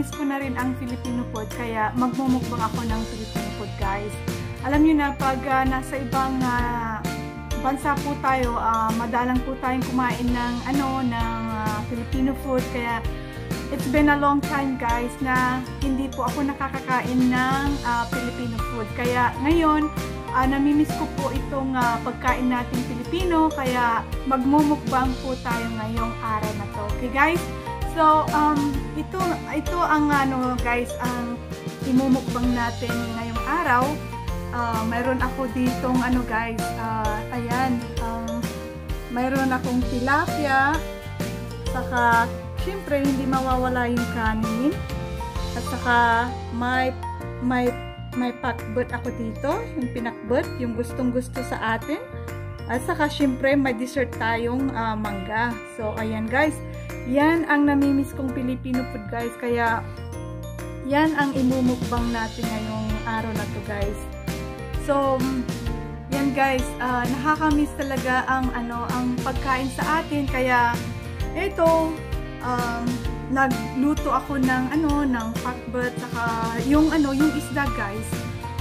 namimiss ko na rin ang Filipino food, kaya magmumukbang ako ng Filipino food guys. Alam nyo na, pag uh, nasa ibang uh, bansa po tayo, uh, madalang po tayong kumain ng, ano, ng uh, Filipino food, kaya It's been a long time guys na hindi po ako nakakakain ng uh, Filipino food. Kaya ngayon, uh, namimiss ko po itong uh, pagkain nating Filipino. Kaya magmumukbang po tayo ngayong araw na to. Okay guys? So, um, ito, ito ang ano guys, ang imumukbang natin ngayong araw. Uh, mayroon ako ditong ano guys, uh, ayan, um, mayroon akong tilapia, saka syempre hindi mawawala yung kanin at saka may may may pakbet ako dito yung pinakbet yung gustong gusto sa atin at saka syempre may dessert tayong uh, mangga so ayan guys yan ang namimiss kong Filipino food guys. Kaya yan ang imumukbang natin ngayong araw na to guys. So yan guys uh, nakakamiss talaga ang ano ang pagkain sa atin. Kaya ito um, nagluto ako ng ano ng pakbet saka yung ano yung isda guys.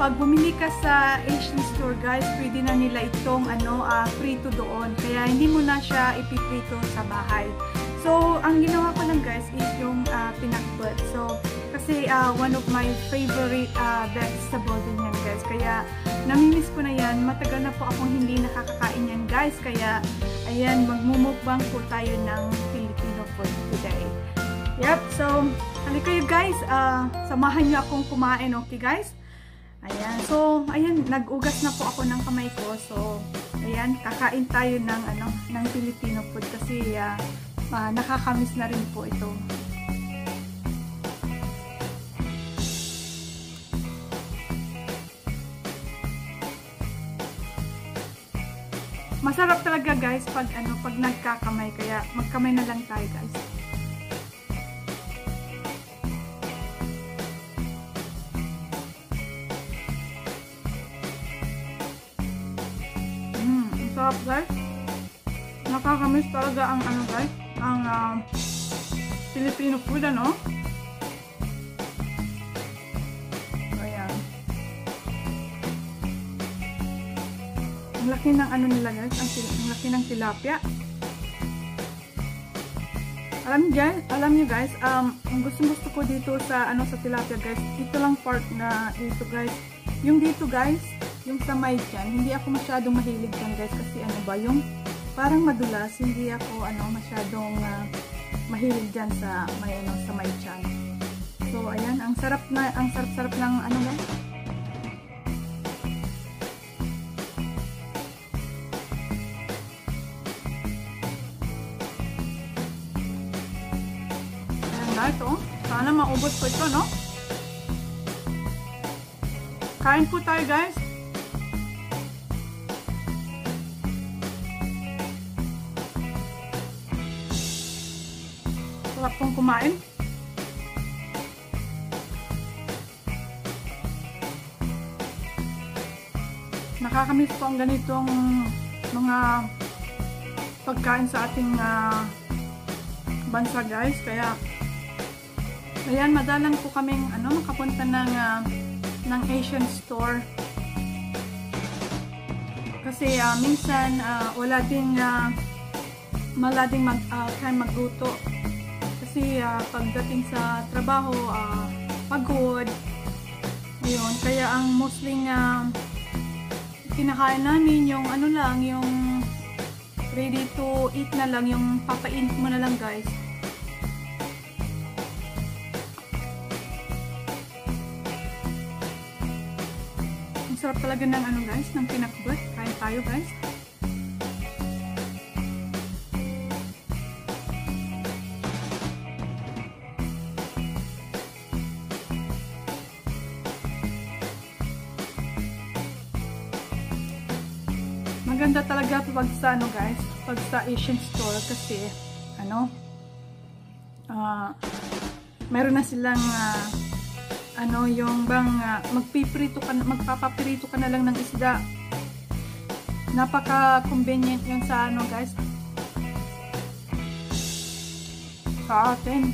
Pag bumili ka sa Asian store guys pwede na nila itong ano uh, prito doon. Kaya hindi mo na siya ipiprito sa bahay so ang ginawa ko lang guys is yung uh, pinakbet so kasi uh, one of my favorite uh, vegetable din yan guys kaya namimiss ko na yan matagal na po akong hindi nakakakain yan guys kaya ayan magmumukbang po tayo ng Filipino food today. Yep, so halika kayo guys, uh, samahan niyo akong kumain, okay guys? Ayan, so ayan, nag-ugas na po ako ng kamay ko. So, ayan, kakain tayo ng ano, ng Filipino food kasi uh, uh, nakakamiss na rin po ito. Masarap talaga guys pag ano, pag nagkakamay kaya magkamay na lang tayo guys. Mmm, sarap guys. Nakakamiss talaga ang ano guys, uh, Filipino food ano. Ang laki ng ano nila guys, ang, ang laki ng tilapia. Alam guys, alam niyo guys, um, ang gusto gusto ko dito sa ano sa tilapia guys, ito lang part na dito guys. Yung dito guys, yung sa may dyan, hindi ako masyadong mahilig dyan guys kasi ano ba, yung parang madulas, hindi ako ano masyadong uh, mahilig dyan sa may ano sa may dyan. So ayan, ang sarap na, ang sarap-sarap ng ano guys. oh. Sana maubos ko ito, no? Kain po tayo, guys. Pong kumain. Nakakamiss po ang ganitong mga pagkain sa ating uh, bansa guys. Kaya Ayan, madalang po kaming ano, makapunta ng, uh, ng Asian store. Kasi uh, minsan uh, wala ding uh, wala mag, uh, kaya magluto. Kasi uh, pagdating sa trabaho, uh, pagod. Ayun, kaya ang mostly uh, kinakain namin yung ano lang, yung ready to eat na lang, yung papainit mo na lang guys. sarap talaga ng ano guys, ng pinakbet. Kain tayo guys. Maganda talaga pag sa ano guys, pag sa Asian store kasi ano, uh, meron na silang uh, ano, yung bang uh, magpiprito ka, magpapapirito ka na lang ng isda. Napaka-convenient yun sa ano guys. Sa atin.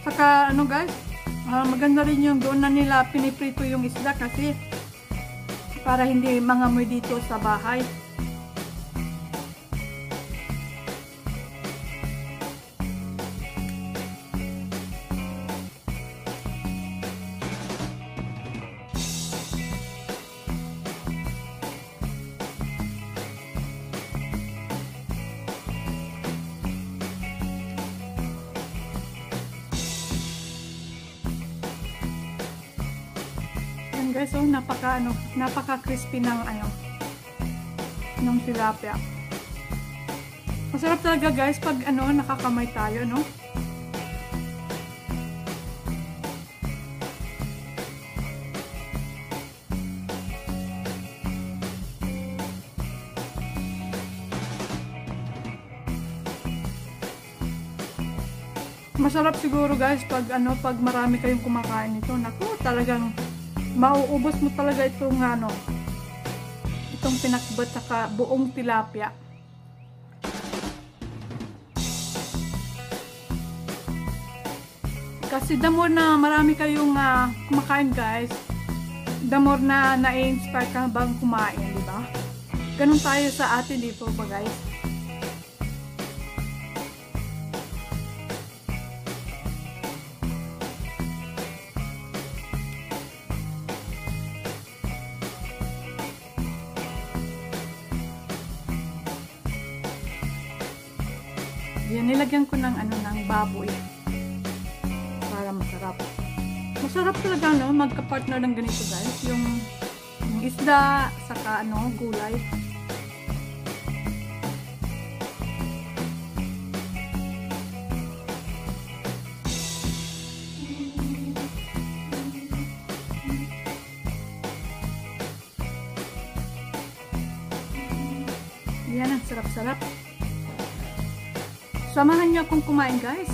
Saka ano guys, uh, maganda rin yung doon na nila piniprito yung isda kasi para hindi mangamoy dito sa bahay. Guys, oh, napaka ano, napaka crispy ng ano ng tilapia. Masarap talaga guys pag ano nakakamay tayo, no? Masarap siguro guys pag ano pag marami kayong kumakain nito. Naku, talagang mauubos mo talaga itong ano itong pinakbot saka buong tilapia. Kasi the more na marami kayong uh, kumakain guys the more na na-inspire ka bang kumain di ba? Ganun tayo sa atin dito ba guys Yan, nilagyan ko ng ano ng baboy. Para masarap. Masarap talaga no, magka-partner ng ganito guys. Yung, yung isda, saka ano, gulay. Samahan niyo akong kumain guys.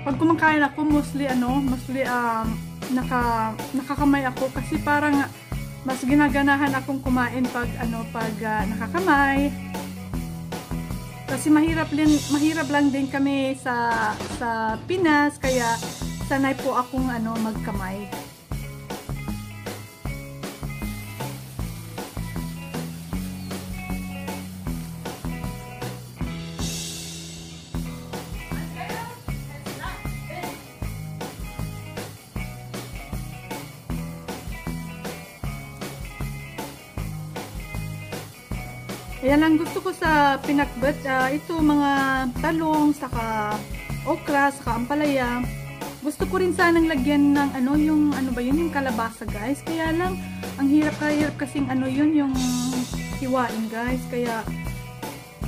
Pag kumakain ako, mostly ano, mostly um, naka, nakakamay ako kasi parang mas ginaganahan akong kumain pag ano pag uh, nakakamay. Kasi mahirap din mahirap lang din kami sa sa Pinas kaya sanay po akong ano magkamay. Ayan ang gusto ko sa pinakbet. Uh, ito mga talong, saka okra, saka ampalaya gusto ko rin sanang lagyan ng ano, yung ano ba yun, yung kalabasa guys. Kaya lang, ang hirap kahirap kasing ano yun, yung hiwain guys. Kaya,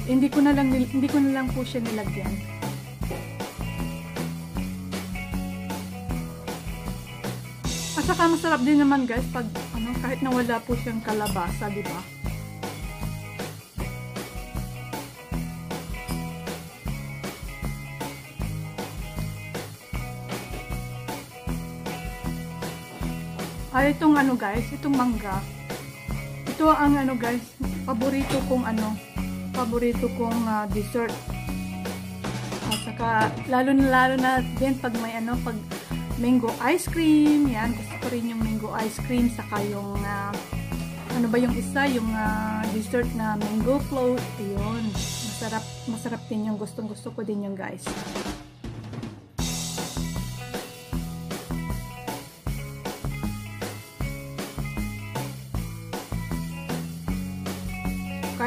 hindi ko na lang, hindi ko na lang po siya nilagyan. At saka masarap din naman guys, pag ano, kahit nawala po siyang kalabasa, di ba? Ay, itong ano guys, itong mangga. Ito ang ano guys, paborito kong ano, paborito kong uh, dessert. At saka, lalo na lalo na din pag may ano, pag mango ice cream, yan, gusto ko rin yung mango ice cream, saka yung, uh, ano ba yung isa, yung uh, dessert na mango float, yun. Masarap, masarap din yung gustong gusto ko din yung guys.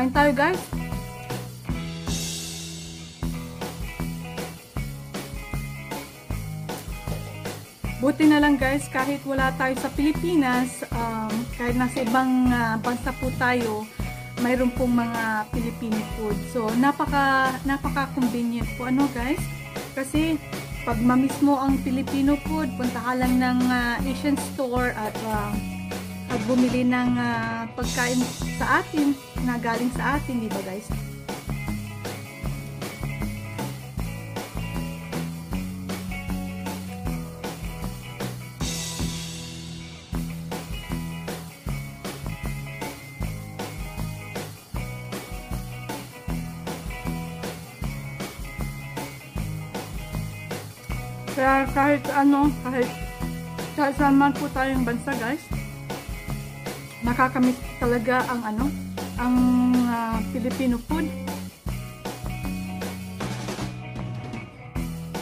Kain tayo guys. Buti na lang guys, kahit wala tayo sa Pilipinas, um, kahit nasa ibang uh, bansa po tayo, mayroon pong mga Filipino food. So, napaka, napaka convenient po. Ano guys? Kasi, pag mamiss mo ang Filipino food, punta ka lang ng uh, Asian store at uh, at bumili ng uh, pagkain sa atin na galing sa atin, di ba guys? Kaya kahit ano, kahit kahit saan man po tayong bansa guys, nakakamiss talaga ang ano, ang uh, Filipino food.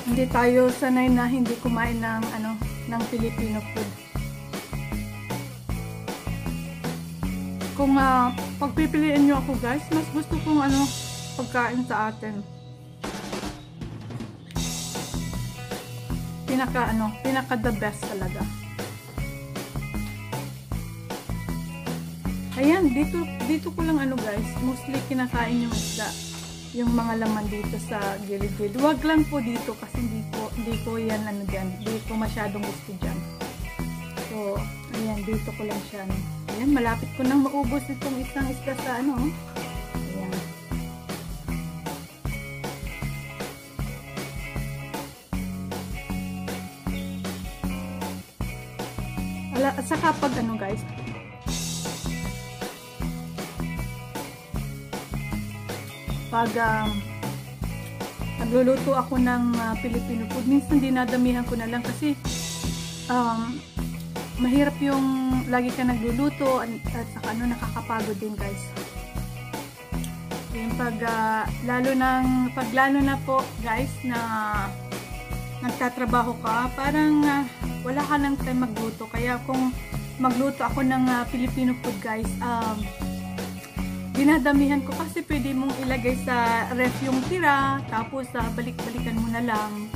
Hindi tayo sanay na hindi kumain ng ano, ng Filipino food. Kung uh, pagpipiliin nyo ako guys, mas gusto kong ano, pagkain sa atin. pinaka ano, pinaka the best talaga. Ayan, dito dito ko lang ano guys, mostly kinakain yung isda, yung mga laman dito sa gilid-gilid. Huwag lang po dito kasi hindi ko hindi ko yan ano diyan, hindi ko masyadong gusto diyan. So, ayan, dito ko lang siya. Ano. Ayan, malapit ko nang maubos itong isang isda sa ano. At saka pag ano guys, pag um, nagluluto ako ng uh, Filipino food, minsan dinadamihan ko na lang kasi um, mahirap yung lagi ka nagluluto at, at saka ano nakakapagod din guys. Yung pag uh, lalo nang pag lalo na po guys na nagtatrabaho ka, parang uh, wala ka ng time magluto. Kaya kung magluto ako ng uh, Filipino food guys, um, dinadamihan ko kasi pwede mong ilagay sa ref yung tira, tapos uh, balik-balikan mo na lang.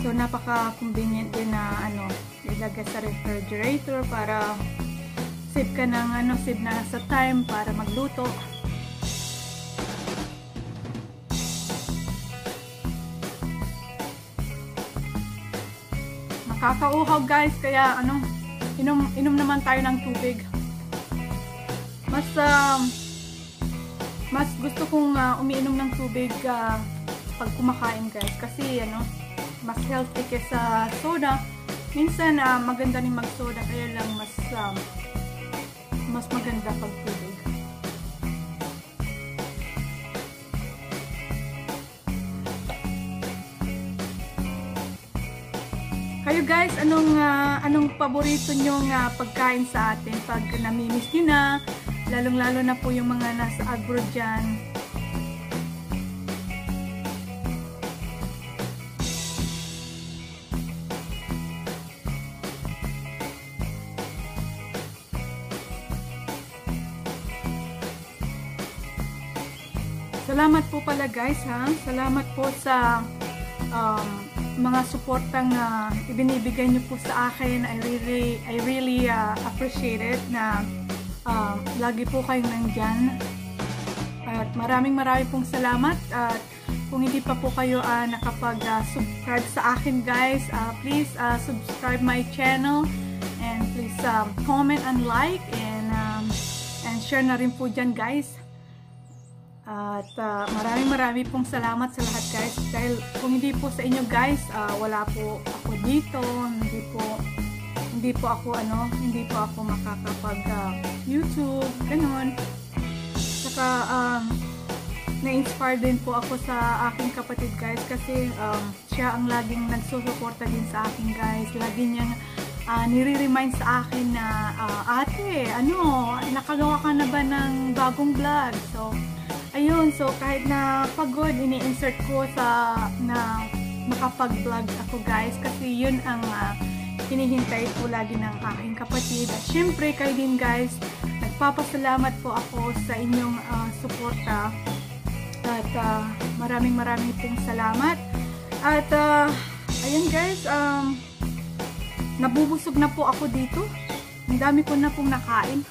So, napaka-convenient din na ano, ilagay sa refrigerator para save ka ng ano, save na sa time para magluto. Kakauhaw guys, kaya ano, inom, inom naman tayo ng tubig. Mas, uh, mas gusto kong uh, umiinom ng tubig uh, pag kumakain guys. Kasi ano, mas healthy kesa soda. Minsan uh, maganda rin mag-soda, kaya lang mas, uh, mas maganda pag tubig. Kayo guys, anong uh, anong paborito nyo uh, pagkain sa atin pag namimiss nyo na, lalong-lalo na po yung mga nasa abroad dyan. Salamat po pala guys ha. Salamat po sa um, mga suportang uh, ibinibigay niyo po sa akin. I really, I really uh, appreciate it na uh, lagi po kayong nandyan. At maraming maraming pong salamat. At kung hindi pa po kayo uh, nakapag-subscribe uh, sa akin guys, uh, please uh, subscribe my channel. And please um, comment and like and, um, and share na rin po dyan guys. At uh, maraming maraming pong salamat sa lahat guys. Dahil kung hindi po sa inyo guys, uh, wala po ako dito. Hindi po hindi po ako ano, hindi po ako makakapag uh, YouTube, ganun. Saka um, na-inspire din po ako sa aking kapatid guys kasi um, siya ang laging nagsusuporta din sa akin guys. Lagi niyang uh, nire-remind sa akin na uh, ate, ano, nakagawa ka na ba ng bagong vlog? So, Ayun, so kahit na pagod, ini-insert ko sa na makapag-vlog ako guys kasi yun ang uh, hinihintay ko lagi ng aking kapatid. At syempre kayo din guys, nagpapasalamat po ako sa inyong uh, suporta. At uh, maraming maraming pong salamat. At uh, ayun guys, um, nabubusog na po ako dito. Ang dami ko na pong nakain.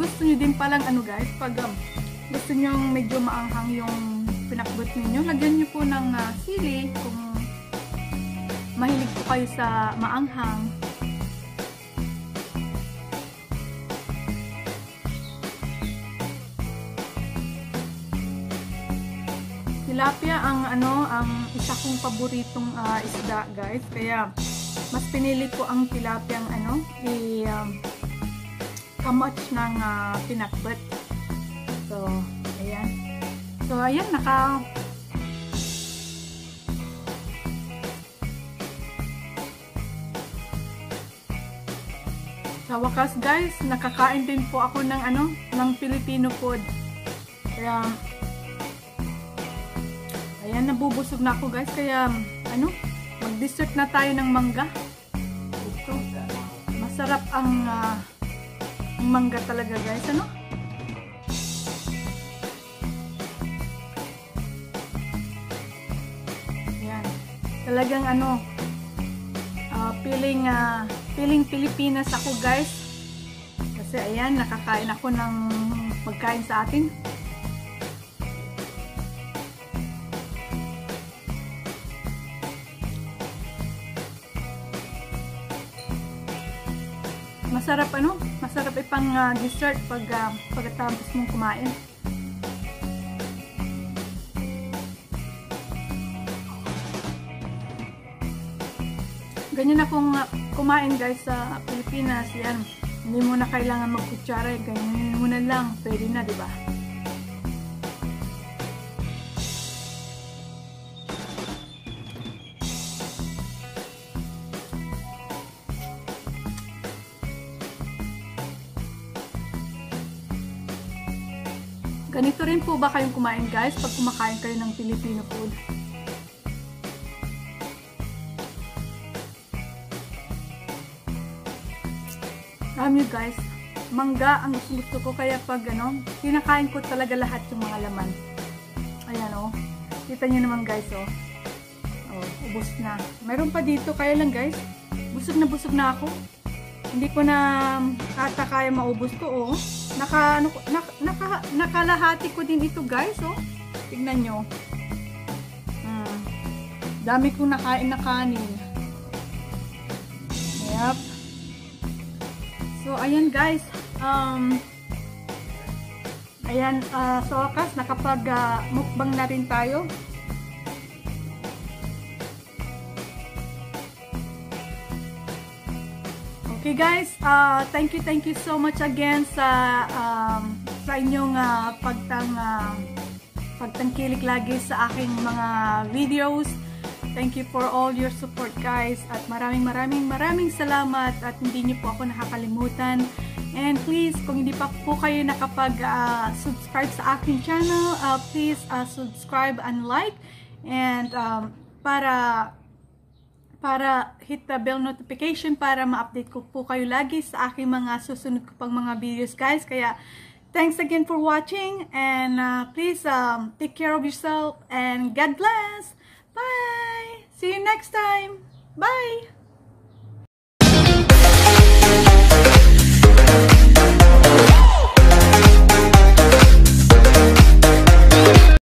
Gusto nyo din palang ano guys, pag um, gusto nyo medyo maanghang yung pinakbot ninyo, lagyan nyo po ng uh, sili kung mahilig po kayo sa maanghang. Tilapia ang ano, ang isa kong paboritong uh, isda, guys. Kaya mas pinili ko ang tilapia ang ano, i um, kamach ng uh, pinakbet. So, ayan. So, ayan, naka Sa wakas guys, nakakain din po ako ng ano, ng Filipino food. Kaya Ayan, nabubusog na ako guys. Kaya, ano, mag-dessert na tayo ng mangga. Ito. Masarap ang uh, mangga talaga guys. Ano? Ayan. Talagang ano, uh, feeling, uh, feeling Pilipinas ako guys. Kasi ayan, nakakain ako ng pagkain sa atin. Masarap ano, masarap ipang uh, dessert pag uh, pagkatapos mong kumain. Ganyan akong uh, kumain guys sa Pilipinas, yan. Hindi mo na kailangan magkutsara, ganyan mo na lang, pwede na, di ba? Rin po ba kayong kumain guys pag kumakain kayo ng Filipino food? Alam nyo guys, mangga ang gusto, ko kaya pag ano, kinakain ko talaga lahat yung mga laman. Ayan o. Oh. Kita nyo naman guys o. Oh. oh, ubos na. Meron pa dito kaya lang guys. Busog na busog na ako. Hindi ko na kata kaya maubos to oh. Naka, ano, naka, naka, nakalahati ko din ito guys oh. Tignan nyo. Hmm. Dami kong nakain na kanin. Yep. So, ayan guys. Um, ayan, uh, so wakas, nakapag uh, mukbang na rin tayo. Okay guys, uh, thank you, thank you so much again sa um, sa inyong uh, pagtang uh, pagtangkilik lagi sa aking mga videos. Thank you for all your support guys at maraming maraming maraming salamat at hindi niyo po ako nakakalimutan. And please, kung hindi pa po kayo nakapag-subscribe uh, sa aking channel, uh, please uh, subscribe and like and um, para para hit the bell notification para ma-update ko po kayo lagi sa aking mga susunod ko pang mga videos guys. Kaya thanks again for watching and uh, please um, take care of yourself and God bless. Bye! See you next time. Bye!